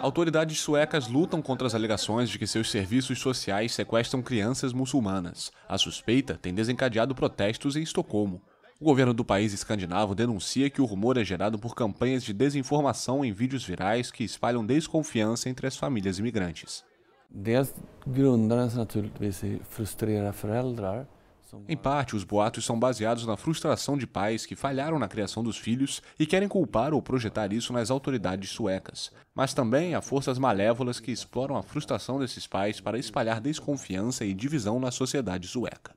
Autoridades suecas lutam contra as alegações de que seus serviços sociais sequestram crianças muçulmanas. A suspeita tem desencadeado protestos em Estocolmo. O governo do país escandinavo denuncia que o rumor é gerado por campanhas de desinformação em vídeos virais que espalham desconfiança entre as famílias imigrantes. Dels grundades naturligtvis i föräldrar em parte, os boatos são baseados na frustração de pais que falharam na criação dos filhos e querem culpar ou projetar isso nas autoridades suecas. Mas também há forças malévolas que exploram a frustração desses pais para espalhar desconfiança e divisão na sociedade sueca.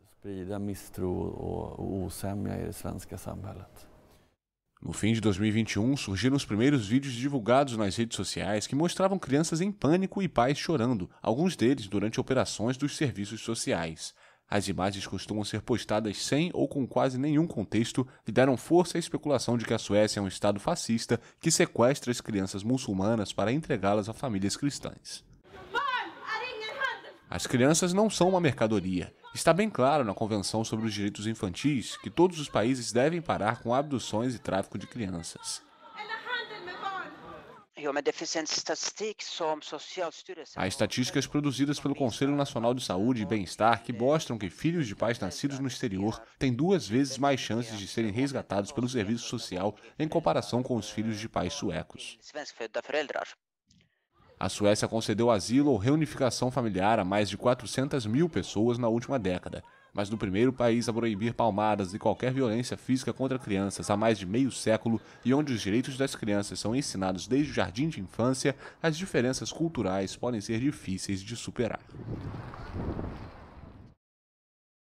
No fim de 2021, surgiram os primeiros vídeos divulgados nas redes sociais que mostravam crianças em pânico e pais chorando, alguns deles durante operações dos serviços sociais. As imagens costumam ser postadas sem ou com quase nenhum contexto e deram força à especulação de que a Suécia é um estado fascista que sequestra as crianças muçulmanas para entregá-las a famílias cristãs. As crianças não são uma mercadoria. Está bem claro na Convenção sobre os Direitos Infantis que todos os países devem parar com abduções e tráfico de crianças. Há estatísticas produzidas pelo Conselho Nacional de Saúde e Bem-Estar que mostram que filhos de pais nascidos no exterior têm duas vezes mais chances de serem resgatados pelo serviço social em comparação com os filhos de pais suecos. A Suécia concedeu asilo ou reunificação familiar a mais de 400 mil pessoas na última década, mas no primeiro país a proibir palmadas e qualquer violência física contra crianças há mais de meio século e onde os direitos das crianças são ensinados desde o jardim de infância, as diferenças culturais podem ser difíceis de superar.